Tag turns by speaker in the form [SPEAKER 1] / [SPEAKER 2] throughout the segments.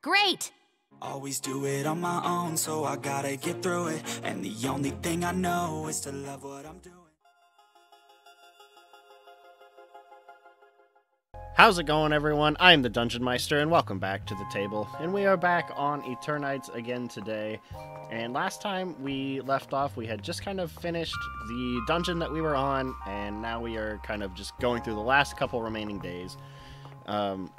[SPEAKER 1] Great!
[SPEAKER 2] Always do it on my own, so I gotta get through it. And the only thing I know is to love what I'm doing.
[SPEAKER 3] How's it going, everyone? I'm the Dungeon Meister, and welcome back to the table. And we are back on Eternights again today. And last time we left off, we had just kind of finished the dungeon that we were on, and now we are kind of just going through the last couple remaining days. Um,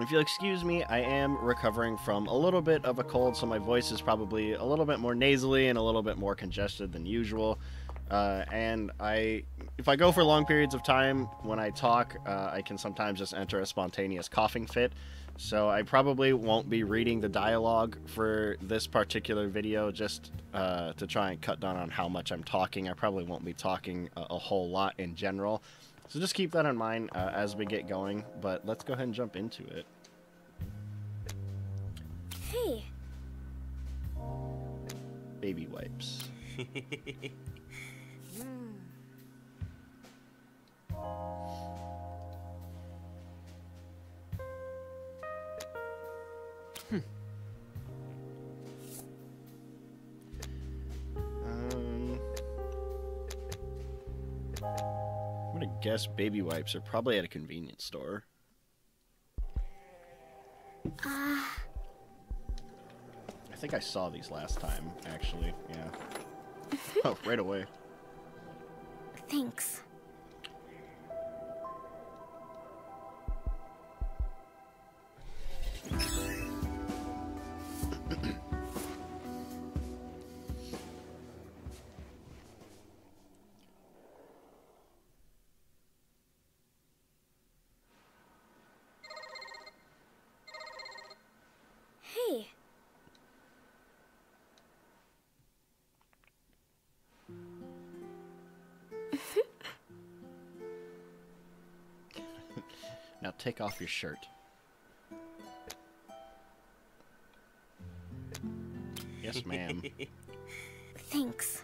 [SPEAKER 3] if you'll excuse me, I am recovering from a little bit of a cold, so my voice is probably a little bit more nasally and a little bit more congested than usual. Uh, and I, if I go for long periods of time when I talk, uh, I can sometimes just enter a spontaneous coughing fit. So I probably won't be reading the dialogue for this particular video just uh, to try and cut down on how much I'm talking. I probably won't be talking a, a whole lot in general. So just keep that in mind uh, as we get going, but let's go ahead and jump into it.
[SPEAKER 4] Hey,
[SPEAKER 3] Baby wipes. Um, I'm gonna guess baby wipes are probably at a convenience store. Uh. I think I saw these last time, actually. Yeah. oh, right away.
[SPEAKER 4] thanks.
[SPEAKER 3] Now take off your shirt. Yes, ma'am.
[SPEAKER 4] thanks.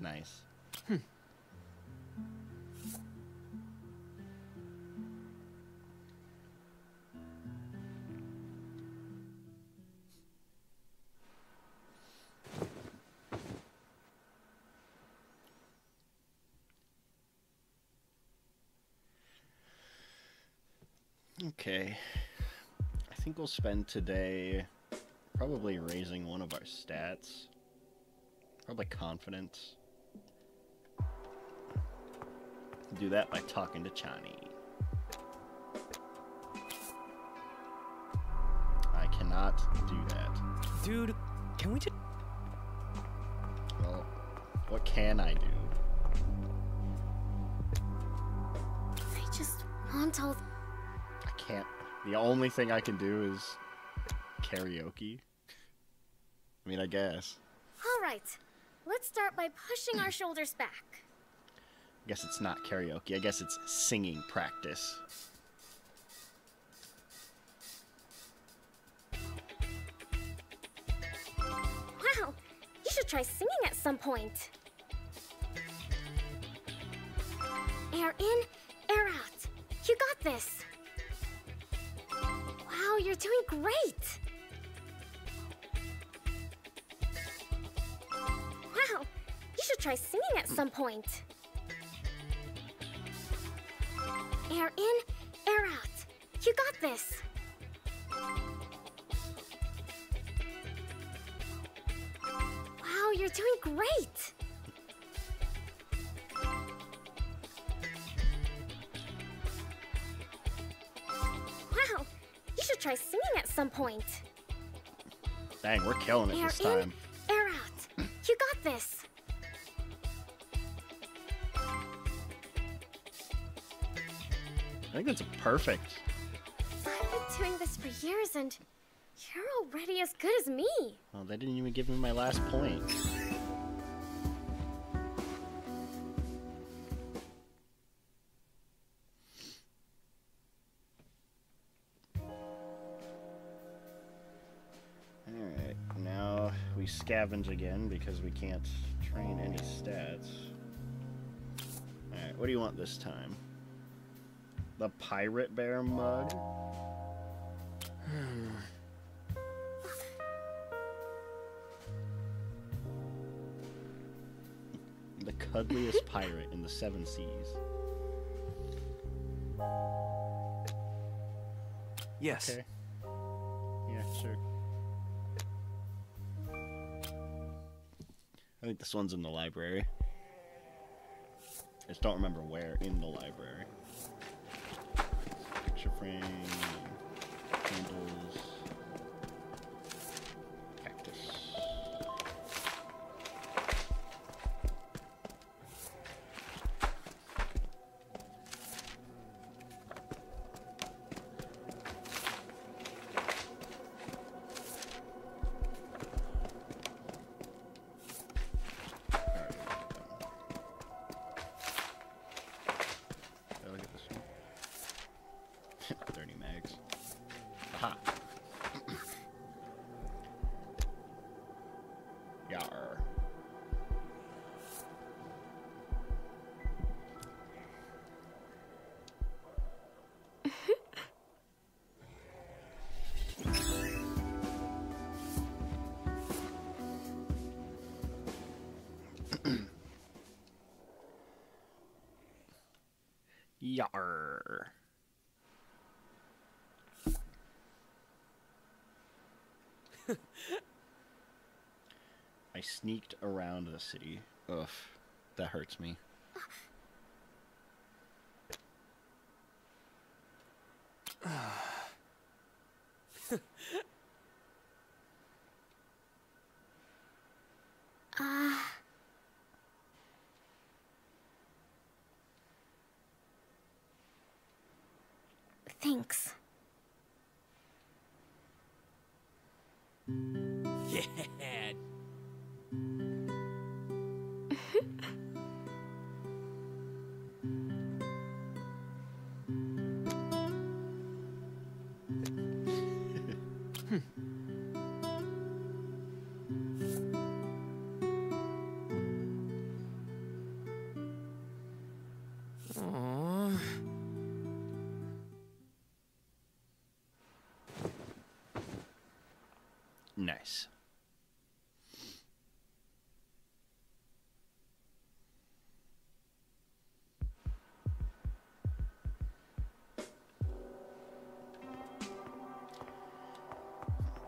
[SPEAKER 3] That's nice. Okay. I think we'll spend today probably raising one of our stats. Probably confidence. Do that by talking to Chani. I cannot do that.
[SPEAKER 5] Dude, can we just.
[SPEAKER 3] Well, what can I do?
[SPEAKER 4] I just want all.
[SPEAKER 3] I can't. The only thing I can do is karaoke. I mean, I guess.
[SPEAKER 4] All right. Let's start by pushing our shoulders back.
[SPEAKER 3] I guess it's not karaoke. I guess it's singing practice.
[SPEAKER 4] Wow, you should try singing at some point. Air in, air out. You got this. Wow, you're doing great. Wow, you should try singing at some point. Air in, air out. You got this. Wow, you're doing great. Wow, you should try singing at some point.
[SPEAKER 3] Dang, we're killing it
[SPEAKER 4] Air
[SPEAKER 3] this
[SPEAKER 4] in,
[SPEAKER 3] time.
[SPEAKER 4] air out. You got this.
[SPEAKER 3] Think that's perfect.
[SPEAKER 4] I've been doing this for years and you're already as good as me.
[SPEAKER 3] Oh, they didn't even give me my last point. Alright, now we scavenge again because we can't train any stats. Alright, what do you want this time? The Pirate Bear mug? The cuddliest pirate in the seven seas.
[SPEAKER 1] Yes.
[SPEAKER 3] Okay. Yeah, sure. I think this one's in the library. I just don't remember where in the library. Picture frame, candles, I sneaked around the city. Ugh, that hurts me.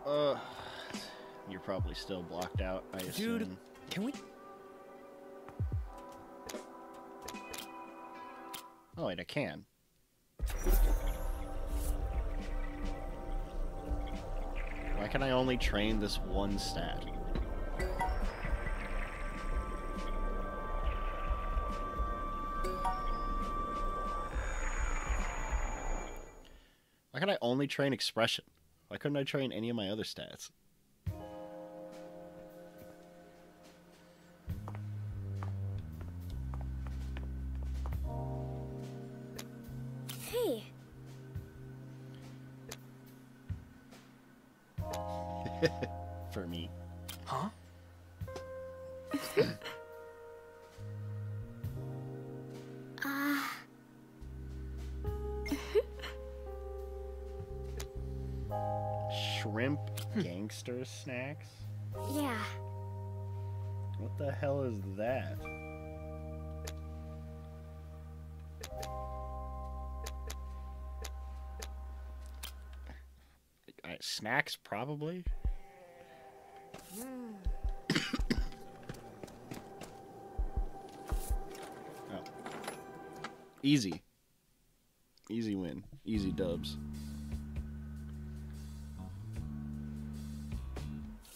[SPEAKER 3] Uh, you're probably still blocked out, I assume.
[SPEAKER 1] Dude, can we?
[SPEAKER 3] Oh, wait, I can. Can I only train this one stat? Why can I only train expression? Why couldn't I train any of my other stats? Easy. Easy win. Easy dubs.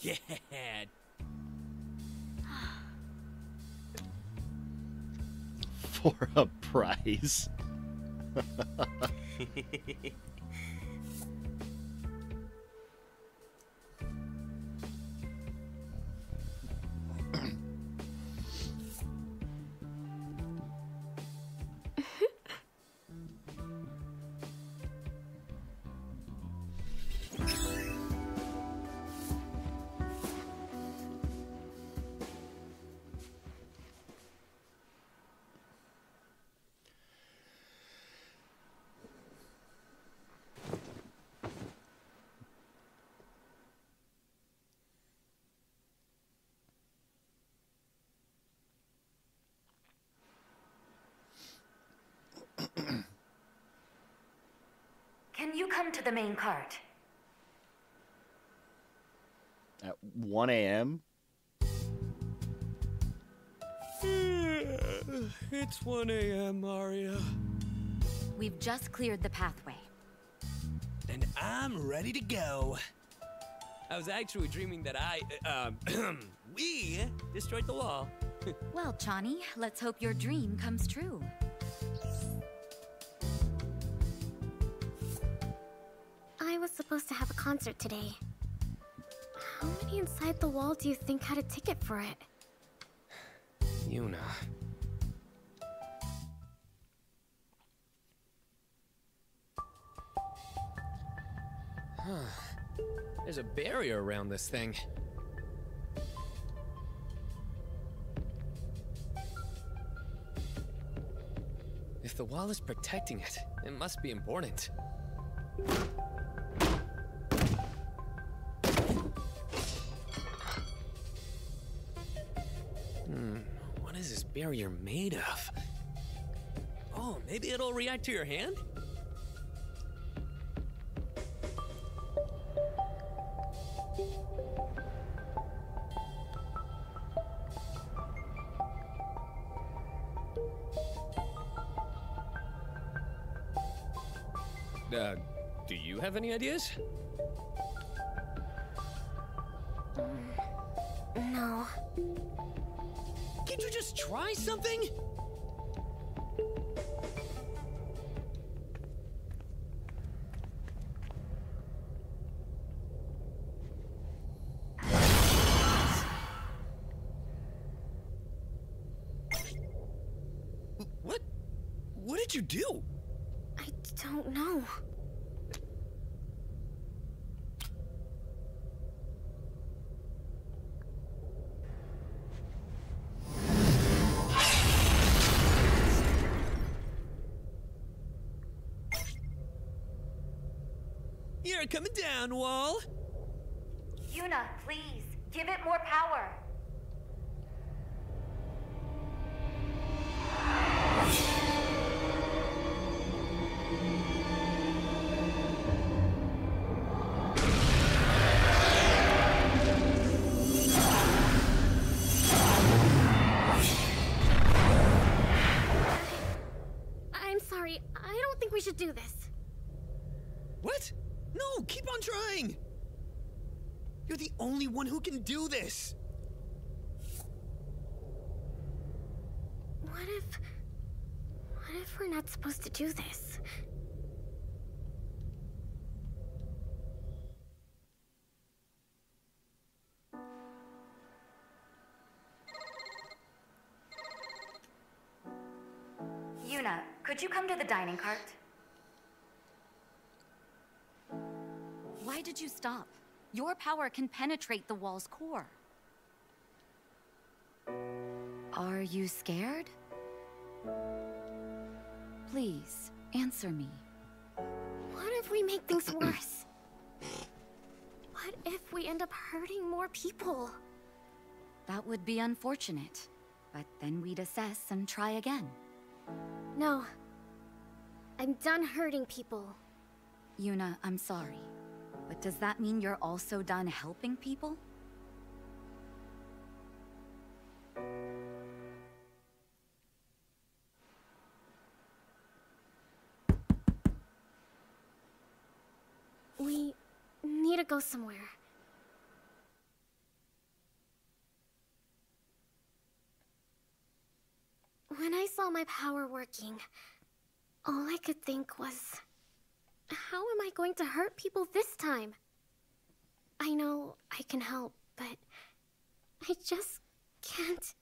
[SPEAKER 1] Yeah.
[SPEAKER 3] For a prize.
[SPEAKER 6] come to the main cart?
[SPEAKER 3] At 1 a.m.?
[SPEAKER 1] it's 1 a.m., Maria.
[SPEAKER 6] We've just cleared the pathway.
[SPEAKER 1] And I'm ready to go. I was actually dreaming that I, uh, um, we destroyed the wall.
[SPEAKER 6] Well, Chani, let's hope your dream comes true.
[SPEAKER 4] I was supposed to have a concert today. How many inside the wall do you think had a ticket for it?
[SPEAKER 1] Yuna. Huh. There's a barrier around this thing. If the wall is protecting it, it must be important. Barrier made of? Oh, maybe it'll react to your hand? Uh, do you have any ideas? Something? What? What did you do?
[SPEAKER 4] I don't know.
[SPEAKER 1] Down, Wall.
[SPEAKER 6] Yuna, please, give it more power.
[SPEAKER 1] The one who can do this.
[SPEAKER 4] What if. What if we're not supposed to do this?
[SPEAKER 6] Yuna, could you come to the dining cart? Why did you stop? Your power can penetrate the wall's core. Are you scared? Please, answer me.
[SPEAKER 4] What if we make things worse? What if we end up hurting more people?
[SPEAKER 7] That would be unfortunate. But then we'd assess and try again.
[SPEAKER 4] No. I'm done hurting people.
[SPEAKER 7] Yuna, I'm sorry. But does that mean you're also done helping people?
[SPEAKER 4] We need to go somewhere. When I saw my power working, all I could think was, how am I going to hurt people this time? I know I can help, but I just can't.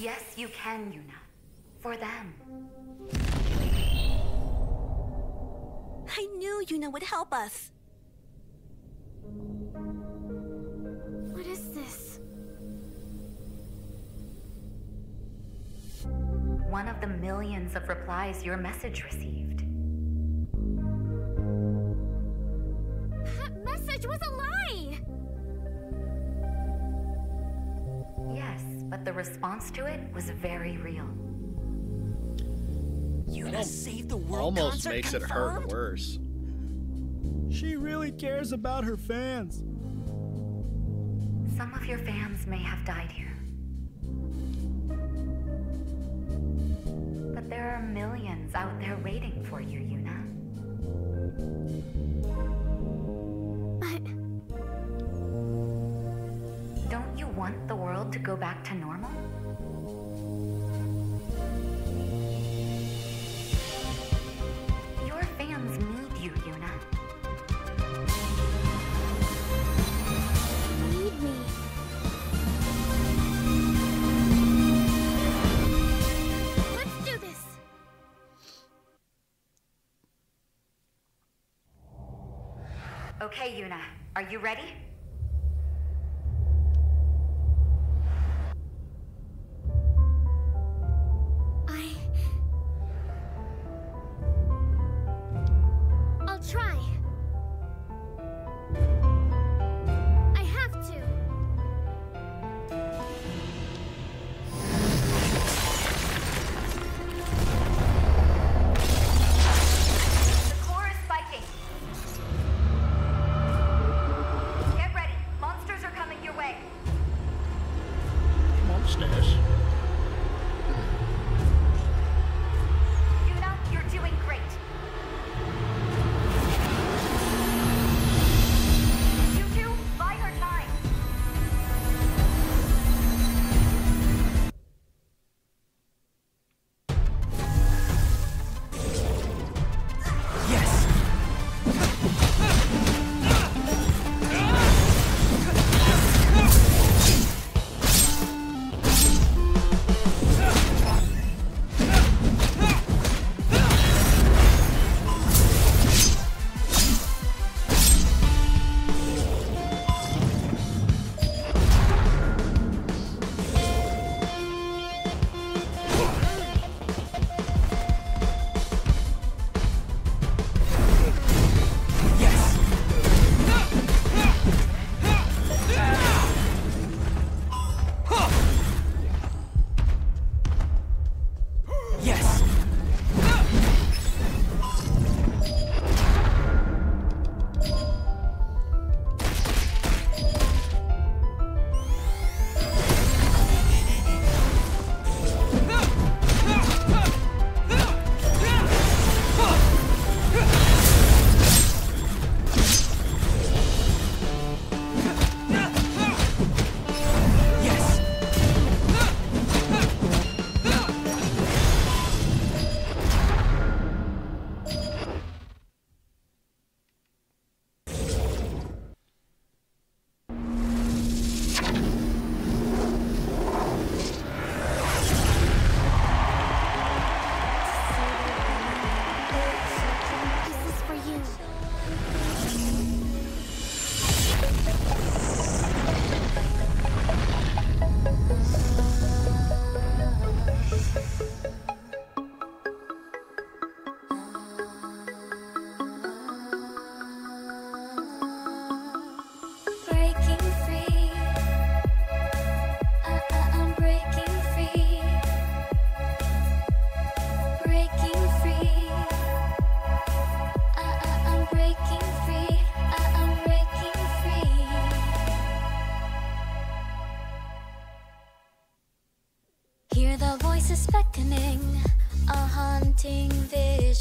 [SPEAKER 7] Yes, you can, Yuna. For them.
[SPEAKER 8] I knew Yuna would help us.
[SPEAKER 7] One of the millions of replies your message received.
[SPEAKER 4] That message was a lie!
[SPEAKER 7] Yes, but the response to it was very real.
[SPEAKER 9] Yuna saved the world
[SPEAKER 3] Almost
[SPEAKER 9] concert
[SPEAKER 3] makes it hurt worse.
[SPEAKER 10] She really cares about her fans.
[SPEAKER 7] Some of your fans may have died here. But there are millions out there waiting for you, Yuna.
[SPEAKER 4] But
[SPEAKER 7] Don't you want the world to go back to normal? Okay, Yuna, are you ready?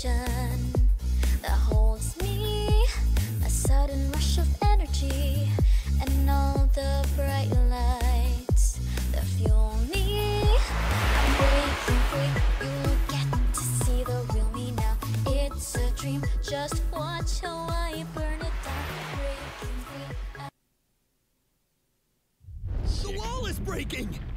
[SPEAKER 11] Vision that holds me. A sudden rush of energy, and all the bright lights that fuel me. I'm breaking free. You'll get to see the real me now. It's a dream. Just watch how I burn it down. Breaking free.
[SPEAKER 1] The wall is breaking!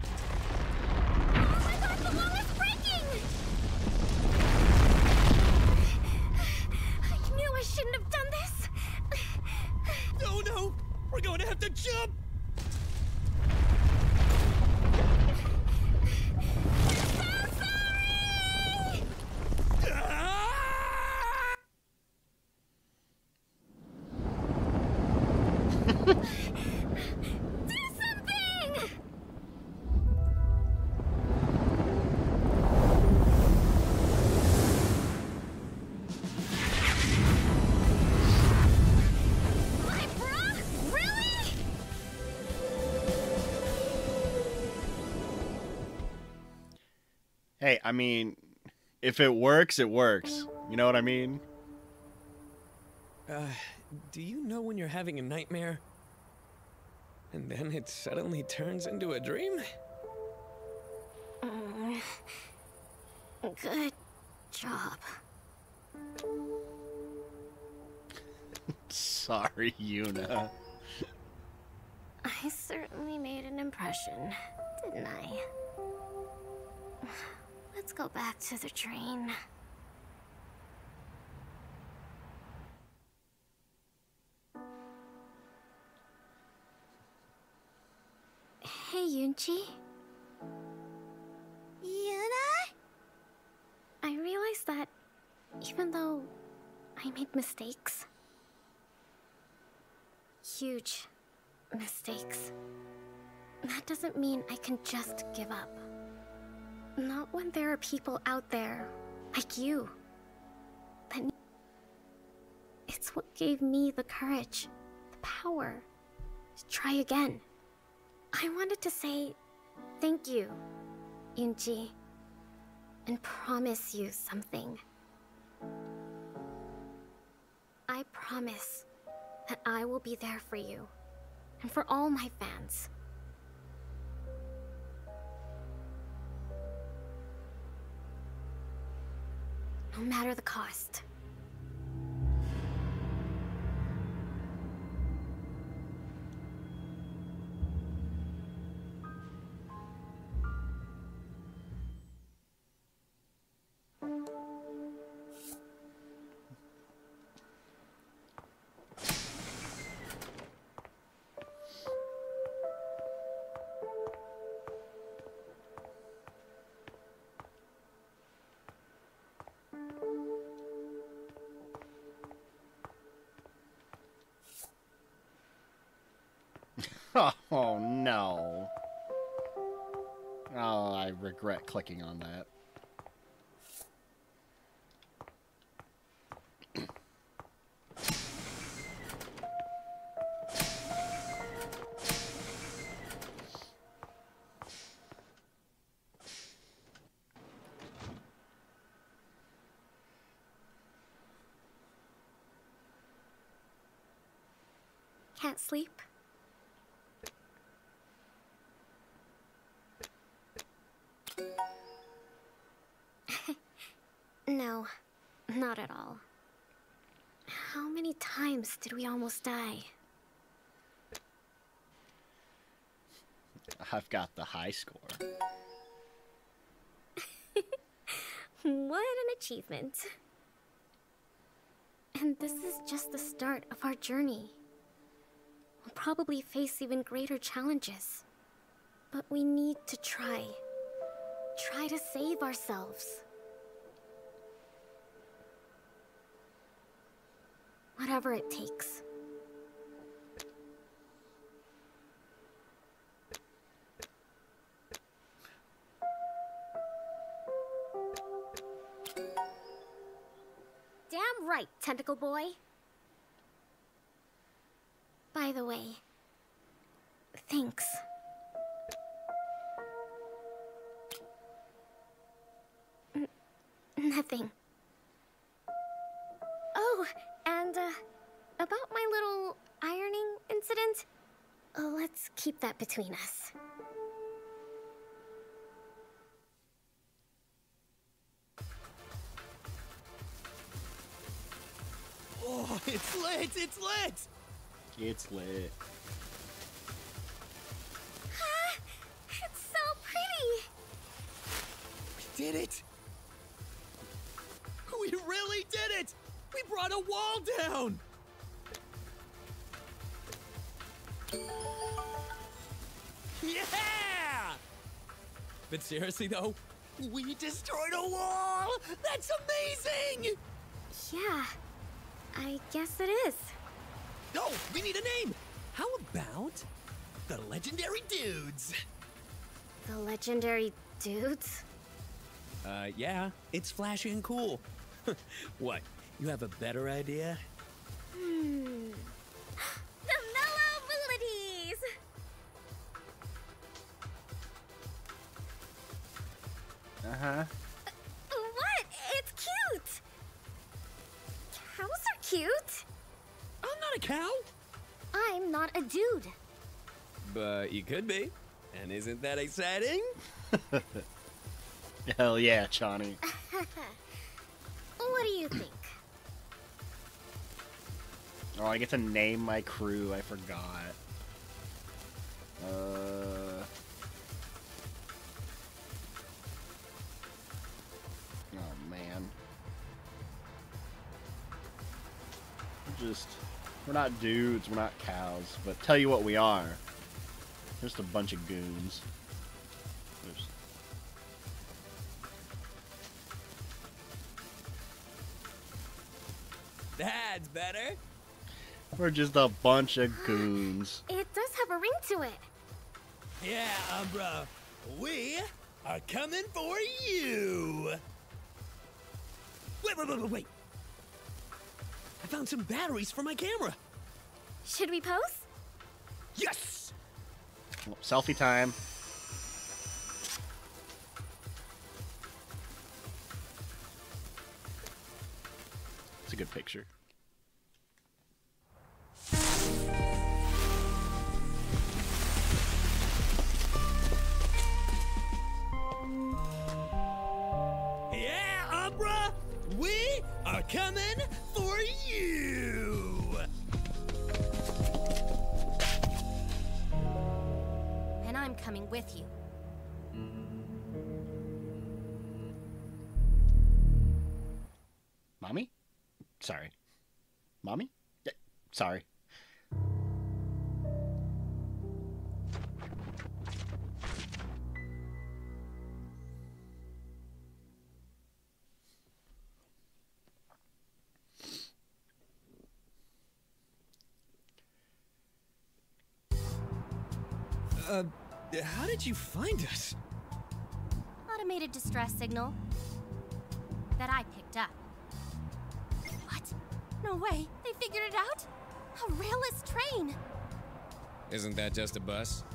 [SPEAKER 3] Hey, I mean, if it works, it works. You know what I mean?
[SPEAKER 1] Uh, do you know when you're having a nightmare? And then it suddenly turns into a dream?
[SPEAKER 4] Mm. Good job.
[SPEAKER 3] Sorry, Yuna.
[SPEAKER 4] I certainly made an impression, didn't I? Let's go back to the train. Hey, Yunchi.
[SPEAKER 12] Yuna?
[SPEAKER 4] I realized that even though I made mistakes, huge mistakes, that doesn't mean I can just give up. Not when there are people out there like you. That it's what gave me the courage, the power to try again. I wanted to say thank you, Yunji and promise you something. I promise that I will be there for you and for all my fans. No matter the cost.
[SPEAKER 3] Regret clicking on that.
[SPEAKER 4] Did we almost die?
[SPEAKER 3] I've got the high score.
[SPEAKER 4] What an achievement. And this is just the start of our journey. We'll probably face even greater challenges. But we need to try. Try to save ourselves. Whatever it takes. Damn right, Tentacle Boy. By the way, thanks. Nothing. And, uh, about my little ironing incident, uh, let's keep that between us.
[SPEAKER 1] Oh, it's lit! It's lit!
[SPEAKER 3] It's lit.
[SPEAKER 4] Ah, it's so pretty!
[SPEAKER 1] We did it! We really did it! We brought a wall down! Yeah! But seriously though, we destroyed a wall! That's amazing!
[SPEAKER 4] Yeah, I guess it is.
[SPEAKER 1] No, we need a name! How about the Legendary Dudes?
[SPEAKER 4] The legendary dudes?
[SPEAKER 1] Uh, yeah, it's flashy and cool. what, you have a better idea?
[SPEAKER 4] Hmm. the Mellow Moolities!
[SPEAKER 3] Uh-huh.
[SPEAKER 4] What? It's cute! Cows are cute!
[SPEAKER 1] I'm not a cow!
[SPEAKER 4] I'm not a dude.
[SPEAKER 1] But you could be. And isn't that exciting?
[SPEAKER 3] Hell yeah, Chani.
[SPEAKER 4] What do you think?
[SPEAKER 3] Oh, I get to name my crew. I forgot. Uh. Oh man. Just we're not dudes. We're not cows. But tell you what, we are. Just a bunch of goons.
[SPEAKER 1] That's better.
[SPEAKER 3] We're just a bunch of goons.
[SPEAKER 4] It does have a ring to it.
[SPEAKER 1] Yeah, Umbra. We are coming for you. Wait, wait, wait, wait, wait. I found some batteries for my camera.
[SPEAKER 4] Should we pose?
[SPEAKER 1] Yes!
[SPEAKER 3] Well, selfie time. It's a good picture.
[SPEAKER 1] Coming for you.
[SPEAKER 5] And I'm coming with you.
[SPEAKER 3] Mommy? Sorry. Mommy? Yeah, sorry.
[SPEAKER 1] How did you find us?
[SPEAKER 5] Automated distress signal that I picked up. What? No way. They figured it out? A railless train.
[SPEAKER 1] Isn't that just a bus?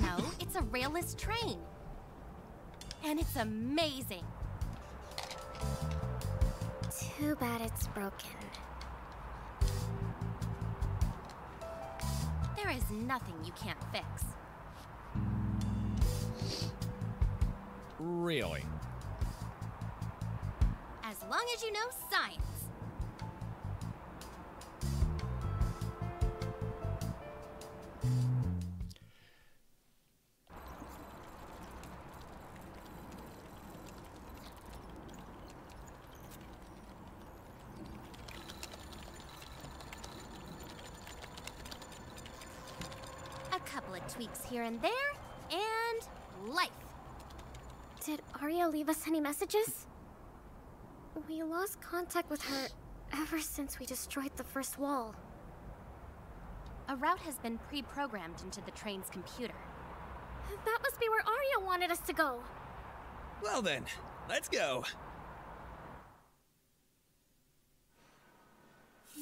[SPEAKER 5] No, it's a railless train. And it's amazing.
[SPEAKER 4] Too bad it's broken.
[SPEAKER 5] Nothing you can't fix.
[SPEAKER 1] Really?
[SPEAKER 5] As long as you know science. Here and there, and life.
[SPEAKER 4] Did Arya leave us any messages? We lost contact with her ever since we destroyed the first wall.
[SPEAKER 5] A route has been pre-programmed into the train's computer.
[SPEAKER 4] That must be where Arya wanted us to go.
[SPEAKER 1] Well then, let's go.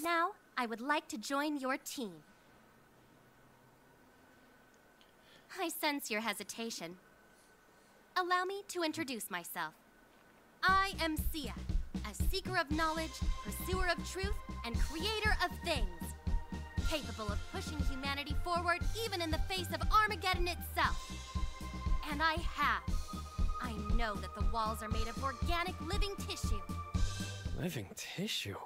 [SPEAKER 5] Now, I would like to join your team. I sense your hesitation. Allow me to introduce myself. I am Sia, a seeker of knowledge, pursuer of truth, and creator of things. Capable of pushing humanity forward even in the face of Armageddon itself. And I have. I know that the walls are made of organic living tissue.
[SPEAKER 13] Living tissue?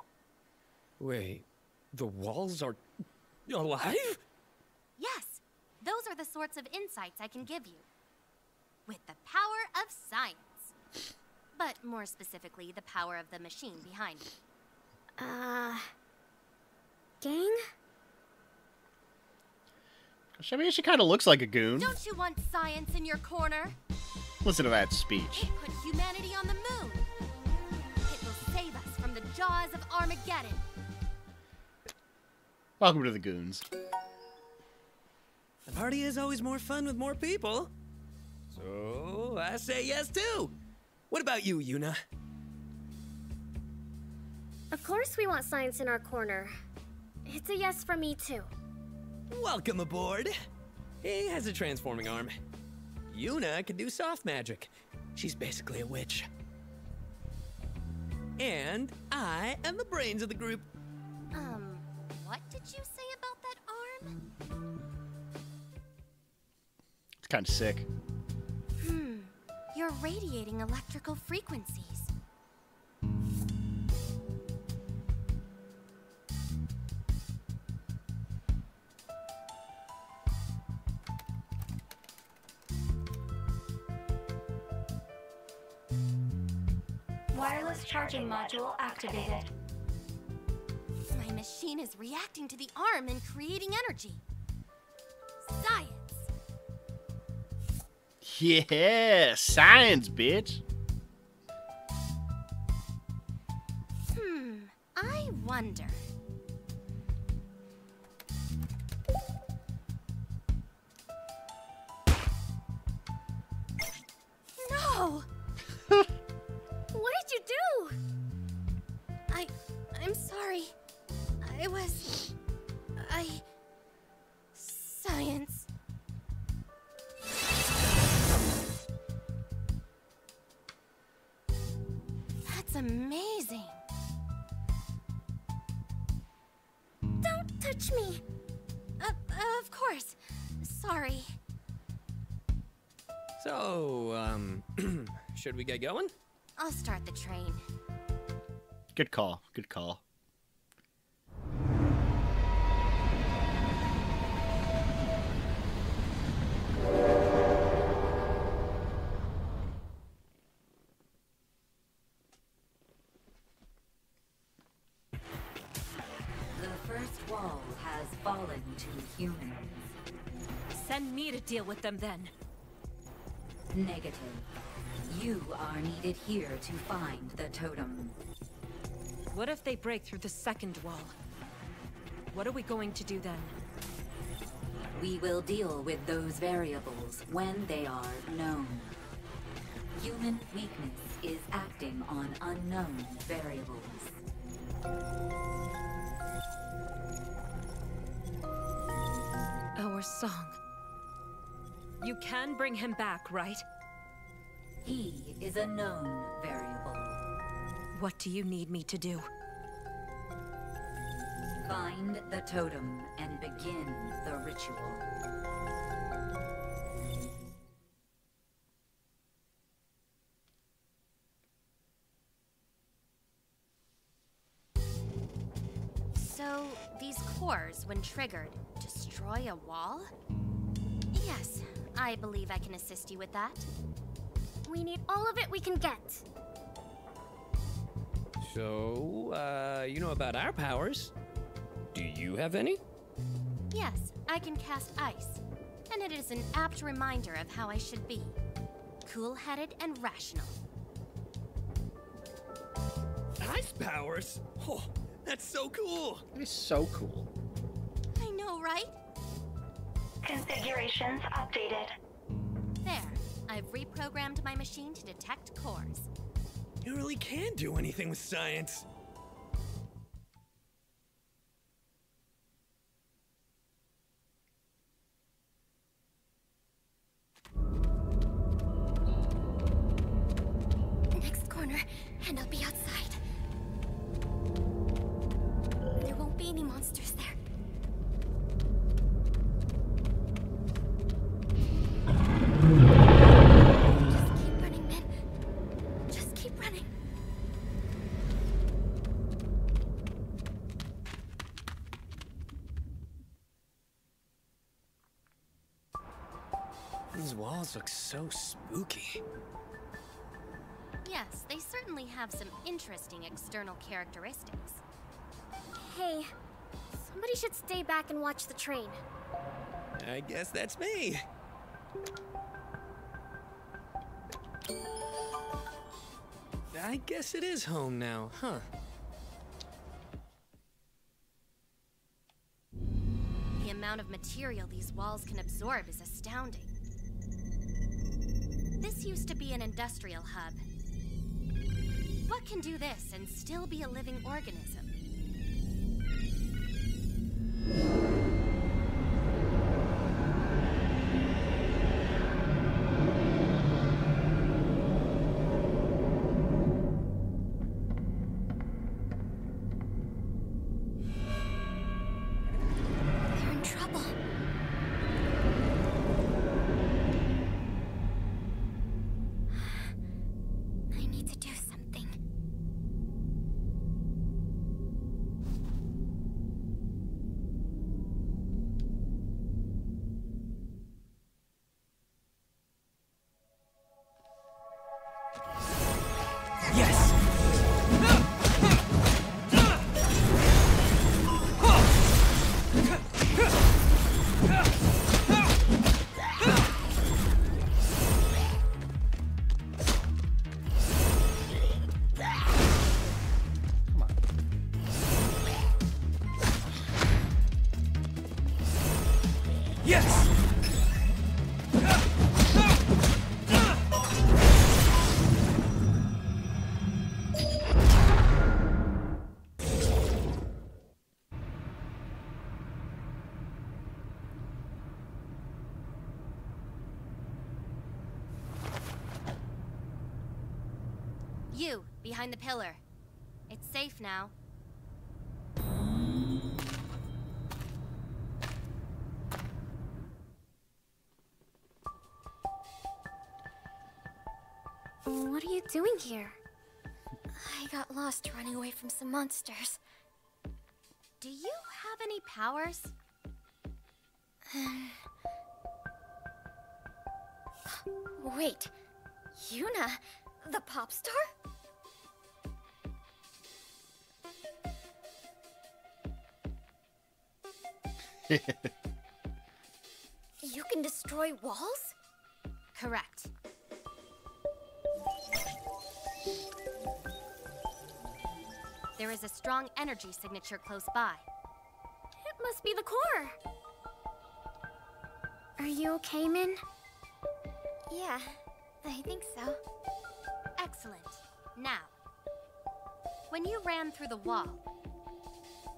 [SPEAKER 13] Wait, the walls are alive?
[SPEAKER 5] Yes, those are the sorts of insights I can give you. With the power of science. But more specifically, the power of the machine behind it.
[SPEAKER 4] Uh. Gang?
[SPEAKER 3] I mean, she kind of looks like a goon.
[SPEAKER 5] Don't you want science in your corner?
[SPEAKER 3] Listen to that speech.
[SPEAKER 5] It put humanity on the moon. It will save us from the jaws of Armageddon.
[SPEAKER 3] Welcome to the goons.
[SPEAKER 1] The party is always more fun with more people. So I say yes too. What about you, Yuna?
[SPEAKER 4] Of course we want science in our corner. It's a yes from me too.
[SPEAKER 1] Welcome aboard. He has a transforming arm. Yuna can do soft magic. She's basically a witch. And I am the brains of the group.
[SPEAKER 5] Um, what did you say about that arm?
[SPEAKER 3] It's kind of sick.
[SPEAKER 5] Hmm, you're radiating electrical frequencies.
[SPEAKER 11] Wireless charging module activated.
[SPEAKER 5] My machine is reacting to the arm and creating energy. Science.
[SPEAKER 3] Yeah, science, bitch.
[SPEAKER 5] Hmm, I wonder. No!
[SPEAKER 4] What did you do?
[SPEAKER 5] I. I'm sorry. I was. I. Science. Amazing.
[SPEAKER 4] Don't touch me.
[SPEAKER 5] Uh, of course. Sorry.
[SPEAKER 13] So, um, should we get going?
[SPEAKER 5] I'll start the train.
[SPEAKER 3] Good call. Good call.
[SPEAKER 6] Humans.
[SPEAKER 12] Send me to deal with them then.
[SPEAKER 6] Negative. You are needed here to find the totem.
[SPEAKER 12] What if they break through the second wall? What are we going to do then?
[SPEAKER 6] We will deal with those variables when they are known. Human weakness is acting on unknown variables.
[SPEAKER 12] Song. You can bring him back, right?
[SPEAKER 6] He is a known variable.
[SPEAKER 12] What do you need me to do?
[SPEAKER 6] Find the totem and begin the ritual.
[SPEAKER 5] So, these cores, when triggered, destroy a wall? Yes, I believe I can assist you with that.
[SPEAKER 4] We need all of it we can get.
[SPEAKER 13] So, uh, you know about our powers. Do you have any?
[SPEAKER 5] Yes, I can cast ice, and it is an apt reminder of how I should be cool headed and rational.
[SPEAKER 1] Ice powers? Oh, that's so cool.
[SPEAKER 3] It is so cool.
[SPEAKER 5] I know, right?
[SPEAKER 11] Configurations updated.
[SPEAKER 5] There, I've reprogrammed my machine to detect cores.
[SPEAKER 1] You really can do anything with science. So spooky.
[SPEAKER 5] Yes, they certainly have some interesting external characteristics.
[SPEAKER 13] Hey, somebody should stay back and watch the train.
[SPEAKER 1] I guess that's me. I guess it is home now, huh?
[SPEAKER 5] The amount of material these walls can absorb is astounding. This used to be an industrial hub. What can do this and still be a living organism? Behind the pillar. It's safe now.
[SPEAKER 13] What are you doing here? I got lost running away from some monsters.
[SPEAKER 5] Do you have any powers?
[SPEAKER 13] Wait, Yuna, the pop star? You can destroy walls?
[SPEAKER 5] Correct. There is a strong energy signature close by.
[SPEAKER 13] It must be the core. Are you okay, Min? Yeah, I think so.
[SPEAKER 5] Excellent. Now, when you ran through the wall,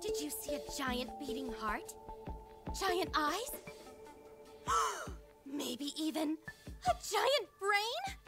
[SPEAKER 5] did you see a giant beating heart? Giant eyes? Maybe even a giant brain?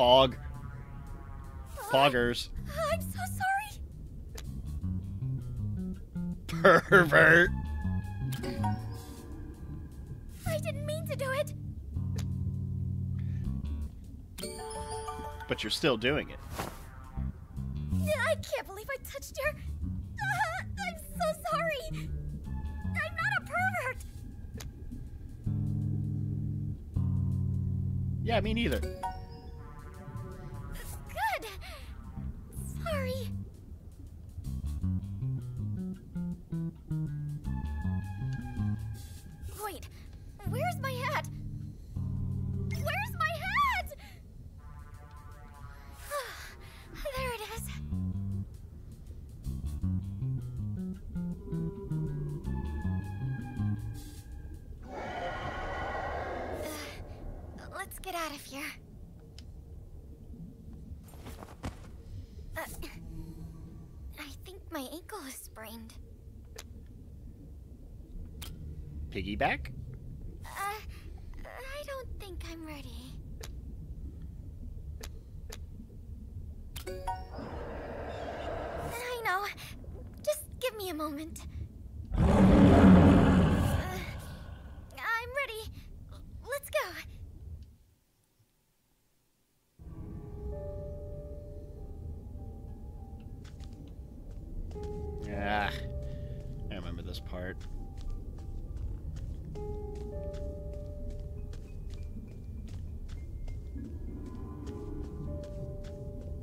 [SPEAKER 3] Pog. Poggers.
[SPEAKER 13] I'm so sorry.
[SPEAKER 3] Pervert.
[SPEAKER 13] I didn't mean to do it.
[SPEAKER 3] But you're still doing it.
[SPEAKER 13] I can't believe I touched her. Ah, I'm so sorry. I'm not a pervert.
[SPEAKER 3] Yeah, me neither.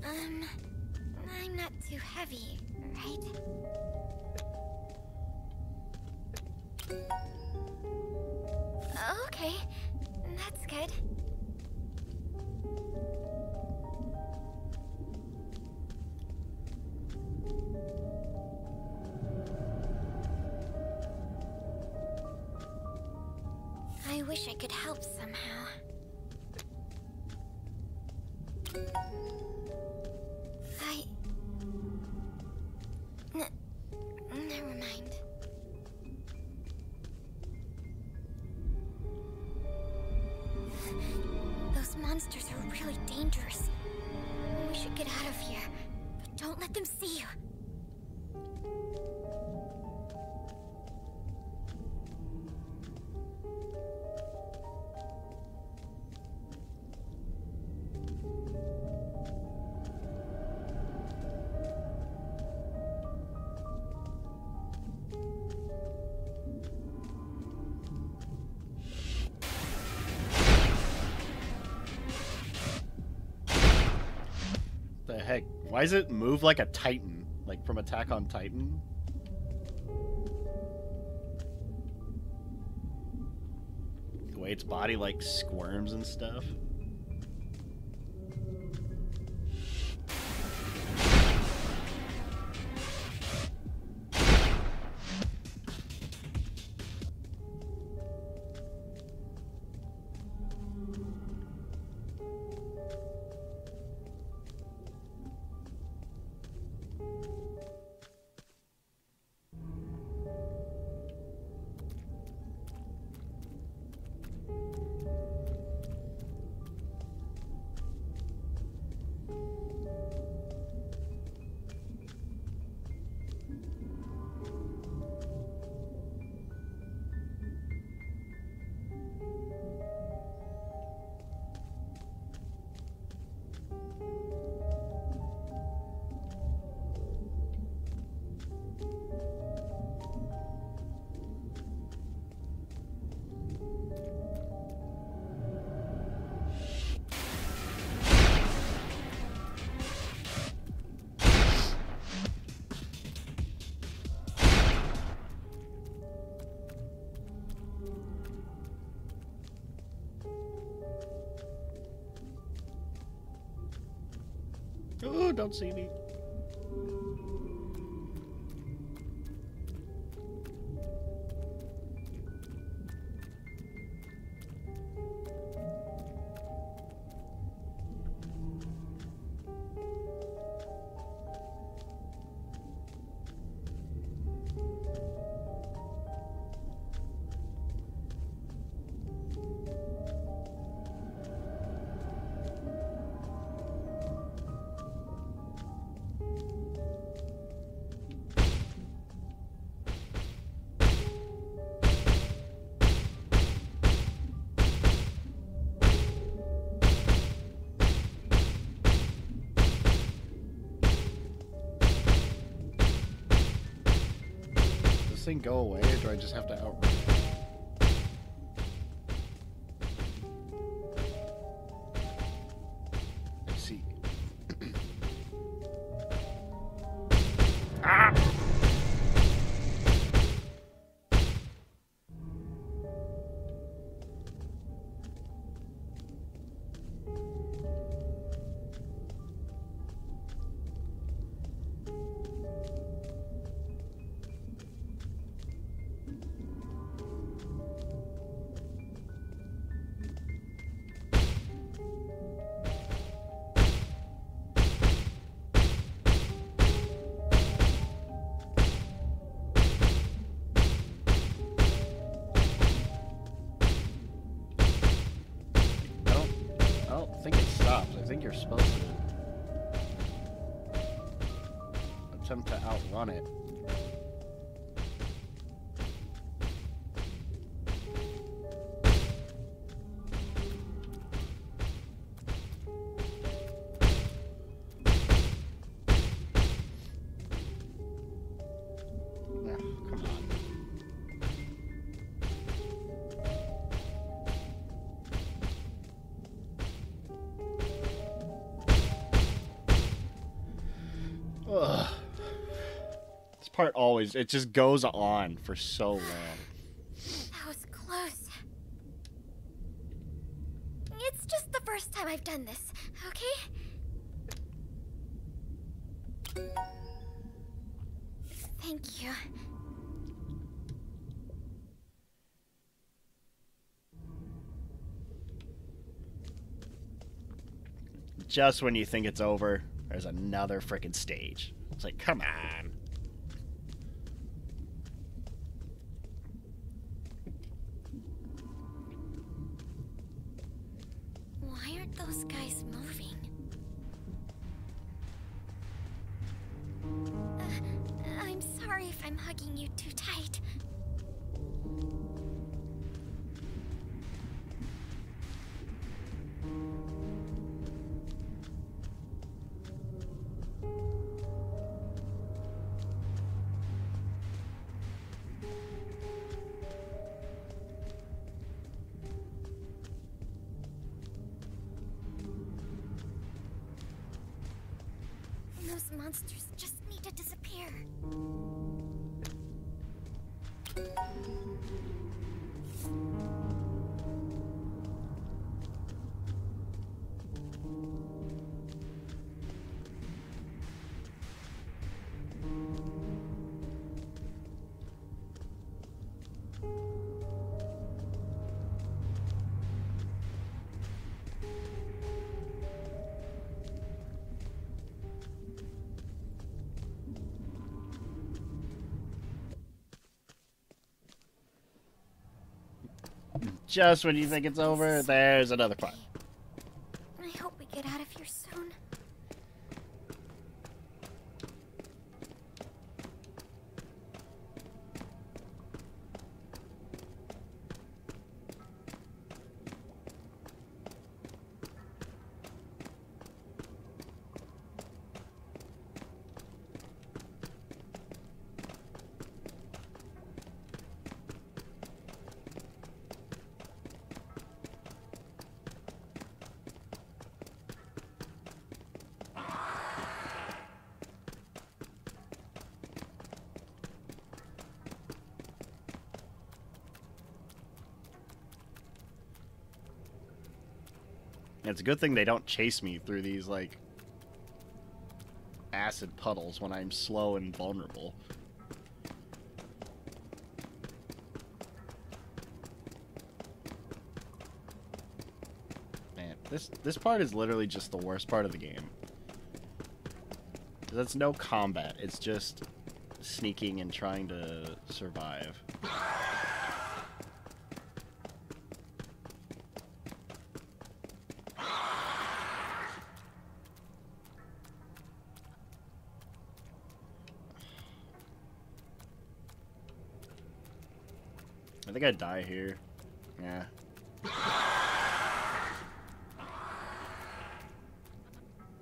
[SPEAKER 13] Um, I'm not too heavy, could help somehow.
[SPEAKER 3] Why does it move like a Titan? Like from Attack on Titan? The way its body like squirms and stuff. Oh, don't see me. Thing go away, or do I just have to outrun think you're supposed to attempt to outrun it. Part always, it just goes on for so long.
[SPEAKER 13] That was close. It's just the first time I've done this, okay? Thank you.
[SPEAKER 3] Just when you think it's over, there's another freaking stage. It's like, come on.
[SPEAKER 13] Monsters Just
[SPEAKER 3] when you think it's over, there's another part. Good thing they don't chase me through these, like, acid puddles when I'm slow and vulnerable. Man, this this part is literally just the worst part of the game. That's no combat. It's just sneaking and trying to survive. Think I'd die here. Yeah.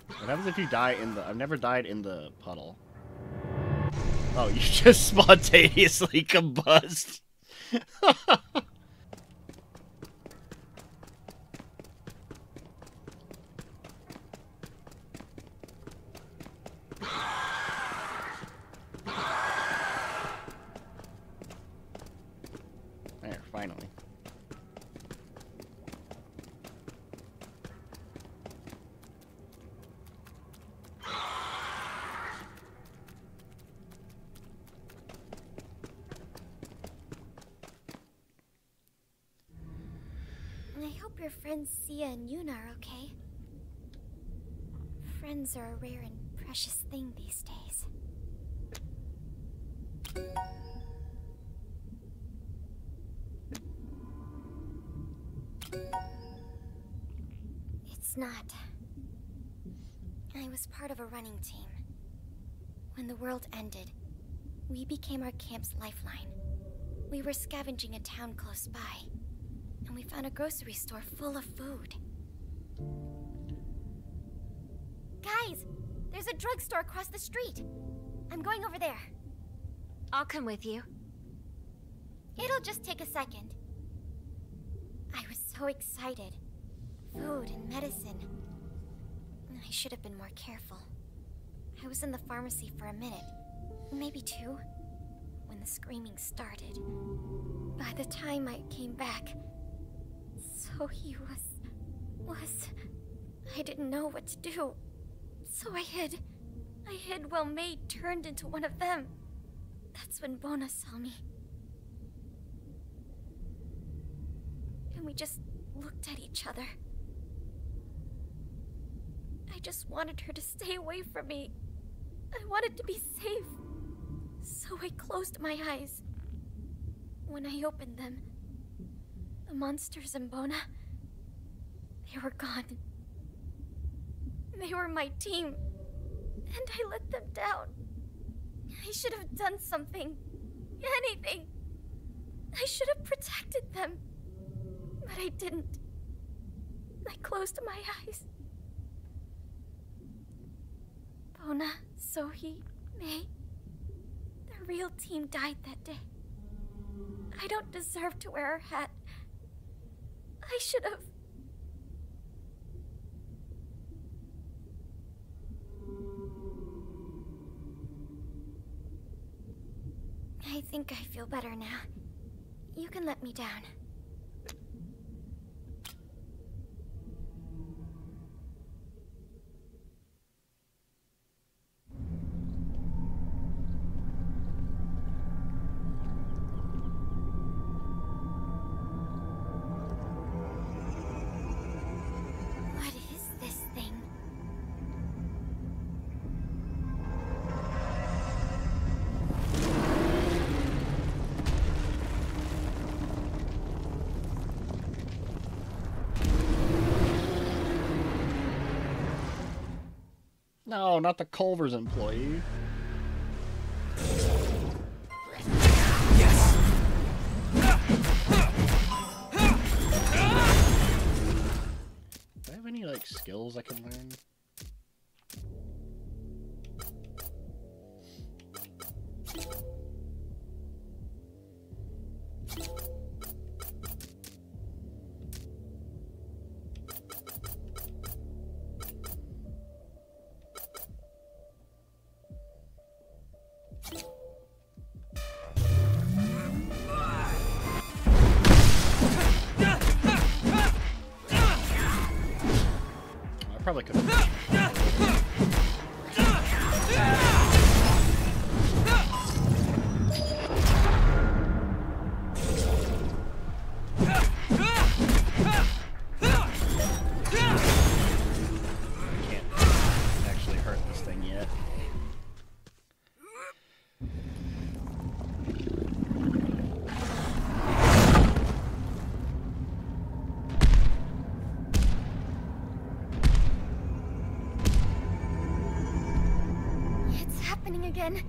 [SPEAKER 3] What happens if you die in the... I've never died in the puddle. Oh, you just spontaneously combust. there, finally.
[SPEAKER 13] I hope your friends Sia and Yuna are okay. Friends are a rare and thing these days. It's not. I was part of a running team. When the world ended, we became our camp's lifeline. We were scavenging a town close by, and we found a grocery store full of food. Drugstore across the street. I'm going over there.
[SPEAKER 5] I'll come with you.
[SPEAKER 13] It'll just take a second. I was so excited. Food and medicine. I should have been more careful. I was in the pharmacy for a minute, maybe two, when the screaming started. By the time I came back, so he was. was. I didn't know what to do. So I hid. I hid while May turned into one of them. That's when Bona saw me. And we just looked at each other. I just wanted her to stay away from me. I wanted to be safe. So I closed my eyes. When I opened them, the monsters in Bona, they were gone. They were my team, and I let them down. I should have done something. Anything. I should have protected them. But I didn't. I closed my eyes. Bona, Sohi, May. The real team died that day. I don't deserve to wear her hat. I should have. I think I feel better now. You can let me down.
[SPEAKER 3] No, not the Culver's employee. Do I have any like skills I can learn? I probably
[SPEAKER 13] again.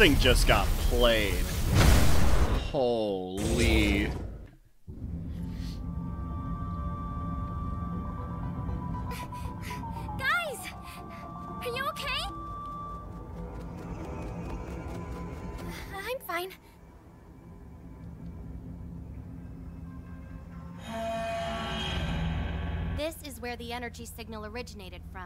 [SPEAKER 3] Thing just got played. Holy.
[SPEAKER 13] Guys! Are you okay? I'm fine.
[SPEAKER 5] This is where the energy signal originated from.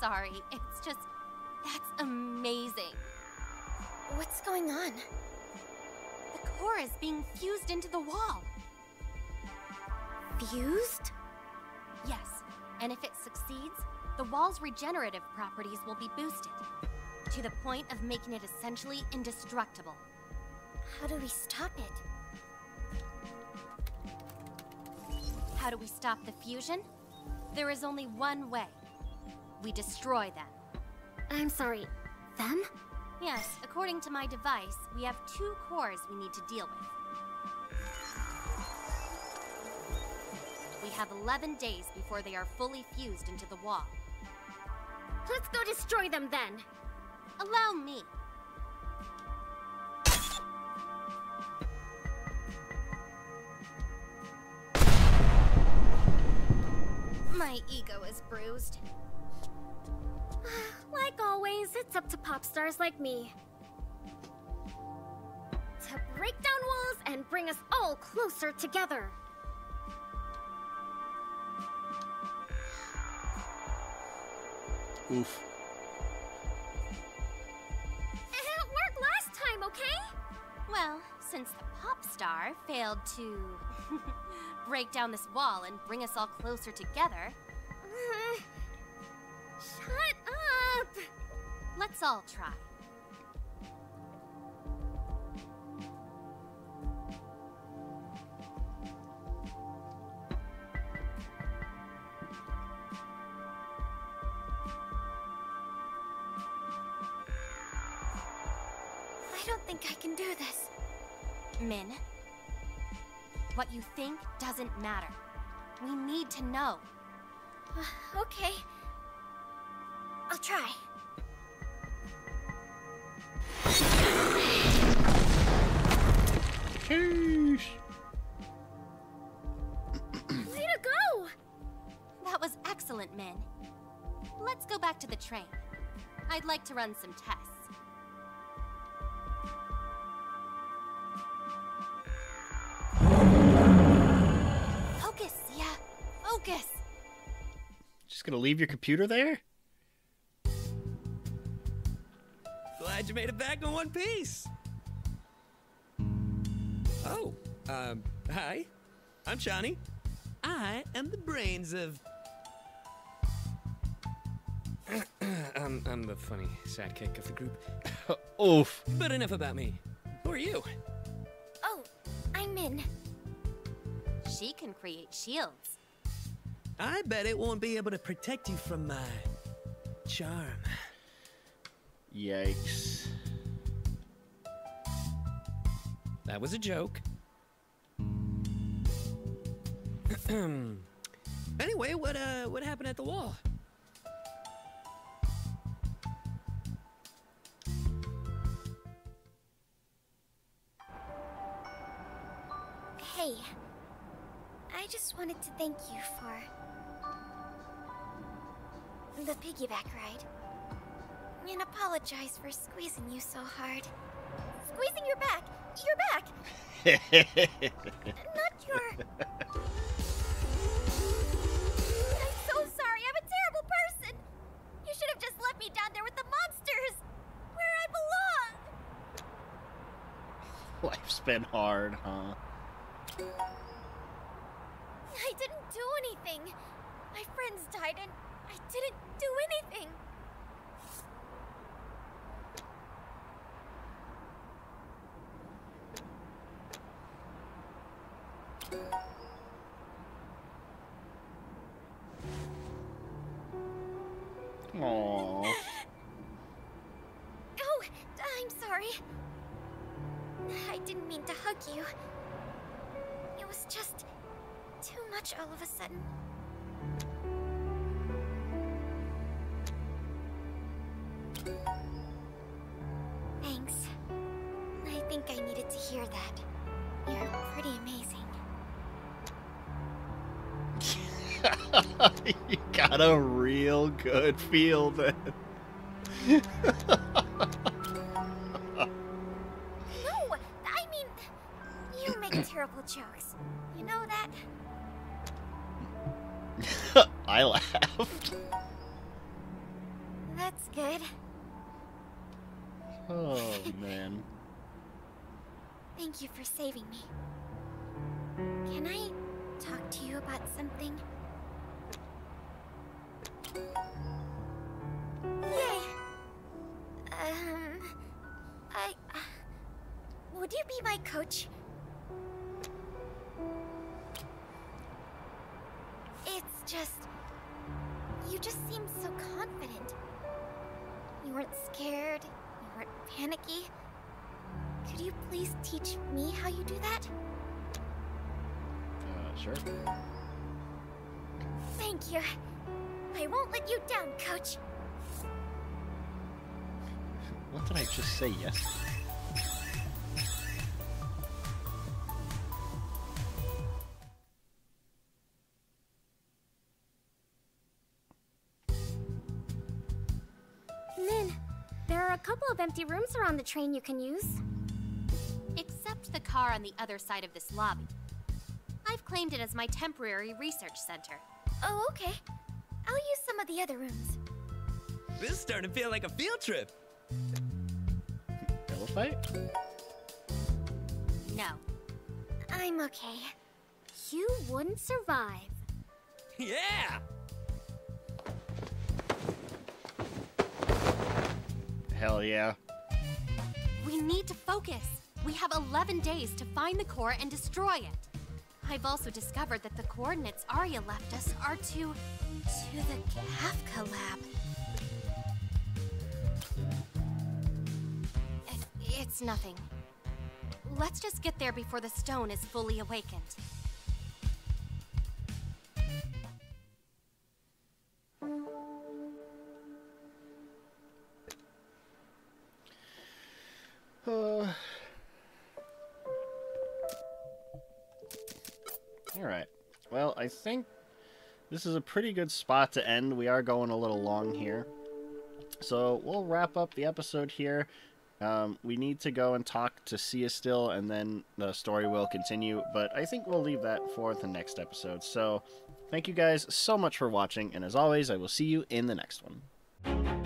[SPEAKER 5] Sorry, it's just. That's amazing.
[SPEAKER 13] What's going on?
[SPEAKER 5] The core is being fused into the wall.
[SPEAKER 13] Fused?
[SPEAKER 5] Yes, and if it succeeds, the wall's regenerative properties will be boosted to the point of making it essentially indestructible.
[SPEAKER 13] How do we stop it?
[SPEAKER 5] How do we stop the fusion? There is only one way. We destroy them.
[SPEAKER 13] I'm sorry. Them?
[SPEAKER 5] Yes, according to my device, we have two cores we need to deal with. We have 11 days before they are fully fused into the wall.
[SPEAKER 13] Let's go destroy them then.
[SPEAKER 5] Allow me. My ego is bruised.
[SPEAKER 13] It's up to pop stars like me. To break down walls and bring us all closer together.
[SPEAKER 3] Oof.
[SPEAKER 13] It worked last time, okay?
[SPEAKER 5] Well, since the pop star failed to break down this wall and bring us all closer together,
[SPEAKER 13] Uh, shut!
[SPEAKER 5] Let's all try.
[SPEAKER 13] I don't think I can do this.
[SPEAKER 5] Min, what you think doesn't matter. We need to know.
[SPEAKER 13] Uh, okay. I'll try.
[SPEAKER 3] Sheesh.
[SPEAKER 13] Way to go!
[SPEAKER 5] That was excellent, Min. Let's go back to the train. I'd like to run some tests. Focus, yeah. Focus.
[SPEAKER 3] Just gonna leave your computer there?
[SPEAKER 1] Glad you made it back in one piece. Oh, um, hi. I'm Johnny. I am the brains of. I'm, I'm the funny sidekick of the group.
[SPEAKER 3] Oof.
[SPEAKER 1] But enough about me. Who are you?
[SPEAKER 13] Oh, I'm Min.
[SPEAKER 5] She can create shields.
[SPEAKER 14] I bet it won't be able to protect you from my charm.
[SPEAKER 3] Yikes.
[SPEAKER 1] That was a joke. anyway, what uh, what happened at the wall?
[SPEAKER 13] Hey, I just wanted to thank you for the piggyback ride. And apologize for squeezing you so hard. Squeezing your back! Your back! Not your. I'm so sorry, I'm a terrible person! You should have just left me down there with the monsters! Where I belong!
[SPEAKER 3] Life's been hard, huh?
[SPEAKER 4] I didn't do anything. My friends died and I didn't do anything. You. It was just too much all of a sudden. Thanks. I think I needed to hear that. You're pretty amazing.
[SPEAKER 3] you got a real good feel then.
[SPEAKER 4] Min, there are a couple of empty rooms around the train you can use.
[SPEAKER 5] Except the car on the other side of this lobby. I've claimed it as my temporary research center.
[SPEAKER 4] Oh, okay. I'll use some of the other rooms.
[SPEAKER 13] This is starting to feel like a field trip.
[SPEAKER 3] Pillow fight?
[SPEAKER 5] No.
[SPEAKER 4] I'm okay. You wouldn't survive.
[SPEAKER 13] Yeah!
[SPEAKER 3] Hell yeah.
[SPEAKER 5] We need to focus. We have 11 days to find the core and destroy it. I've also discovered that the coordinates Arya left us are to... to the Kafka lab. It's nothing. Let's just get there before the stone is fully awakened.
[SPEAKER 3] I think this is a pretty good spot to end. We are going a little long here. So we'll wrap up the episode here. Um, we need to go and talk to Sia still, and then the story will continue. But I think we'll leave that for the next episode. So thank you guys so much for watching, and as always, I will see you in the next one.